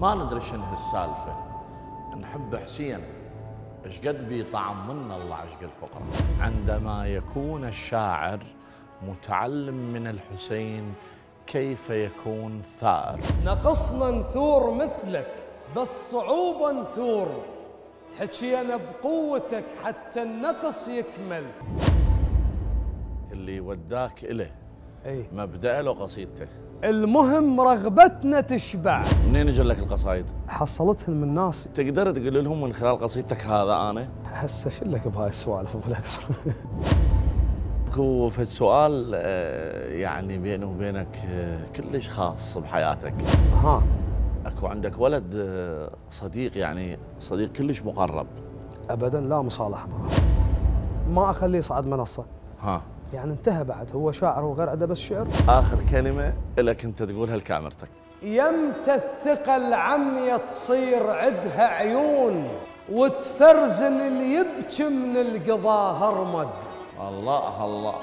ما ندري شنو السالفه نحب حسين. إيش قد بيطعم منا الله عشق الفقره عندما يكون الشاعر متعلم من الحسين كيف يكون ثائر نقصنا نثور مثلك بس صعوبة نثور. حكينا بقوتك حتى النقص يكمل. اللي وداك إله اي مبدأ له قصيدته. المهم رغبتنا تشبع. منين اجى لك القصايد؟ حصلتهن من ناس. تقدر تقول لهم من خلال قصيدتك هذا أنا؟ هسه شو لك بهاي السوالف أبو الأكبر؟ اكو فد سؤال آه، يعني بيني وبينك آه، كلش خاص بحياتك. ها. أكو عندك ولد آه، صديق يعني صديق كلش مقرب. ابدا لا مصالحة معه. ما أخليه يصعد منصة. ها. يعني انتهى بعد هو شاعر وغير عنده بس شعر آخر كلمة لك أنت تقولها لكاميرتك يمتى الثقل عمية تصير عدها عيون وتفرزن اللي يبكي من القضاء هرمد الله الله.